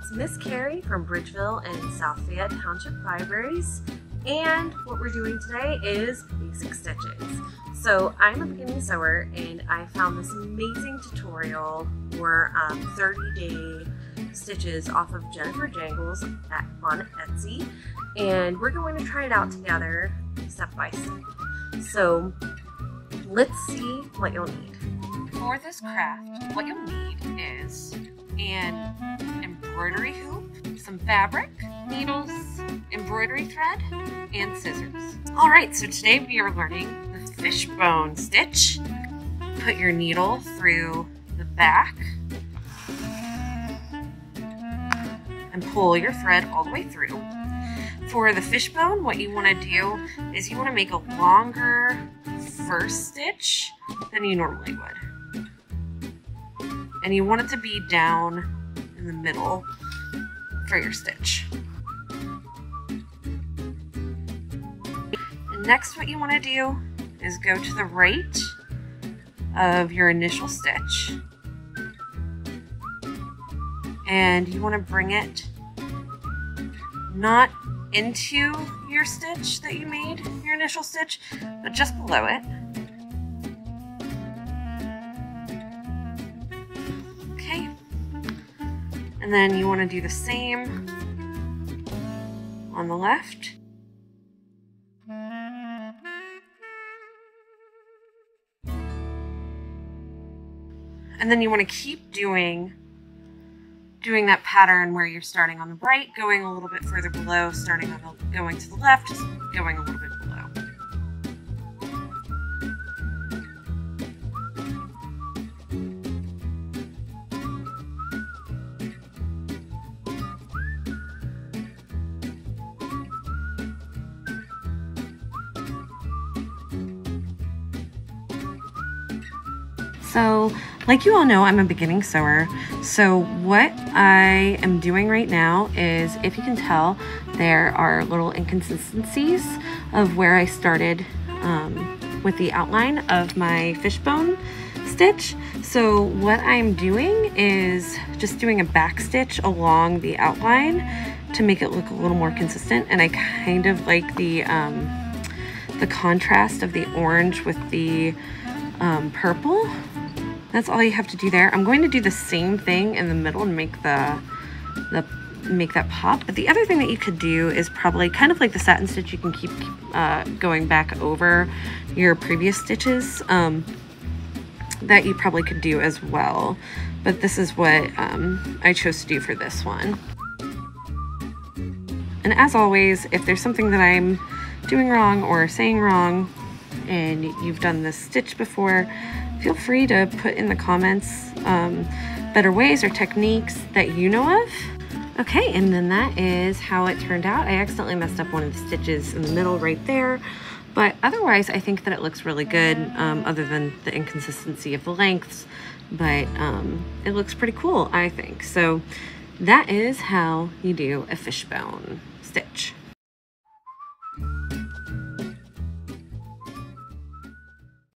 it's Miss Carrie from Bridgeville and South Fayette Township Libraries and what we're doing today is basic stitches. So I'm a beginning sewer and I found this amazing tutorial for um, 30 day stitches off of Jennifer Jangles at, on Etsy and we're going to try it out together step by step. So let's see what you'll need. For this craft, what you'll need is an embroidery hoop, some fabric, needles, embroidery thread, and scissors. All right, so today we are learning the fishbone stitch. Put your needle through the back and pull your thread all the way through. For the fishbone, what you want to do is you want to make a longer first stitch than you normally would and you want it to be down in the middle for your stitch. And next what you want to do is go to the right of your initial stitch and you want to bring it not into your stitch that you made, your initial stitch, but just below it. And then you want to do the same on the left. And then you want to keep doing doing that pattern where you're starting on the right, going a little bit further below, starting on the, going to the left, going a little bit So like you all know, I'm a beginning sewer. So what I am doing right now is, if you can tell, there are little inconsistencies of where I started um, with the outline of my fishbone stitch. So what I'm doing is just doing a back stitch along the outline to make it look a little more consistent. And I kind of like the, um, the contrast of the orange with the um, purple that's all you have to do there. I'm going to do the same thing in the middle and make the, the make that pop. But the other thing that you could do is probably kind of like the satin stitch, you can keep uh, going back over your previous stitches um, that you probably could do as well. But this is what um, I chose to do for this one. And as always, if there's something that I'm doing wrong or saying wrong and you've done this stitch before, feel free to put in the comments um, better ways or techniques that you know of. Okay, and then that is how it turned out. I accidentally messed up one of the stitches in the middle right there, but otherwise I think that it looks really good um, other than the inconsistency of the lengths, but um, it looks pretty cool, I think. So that is how you do a fishbone stitch.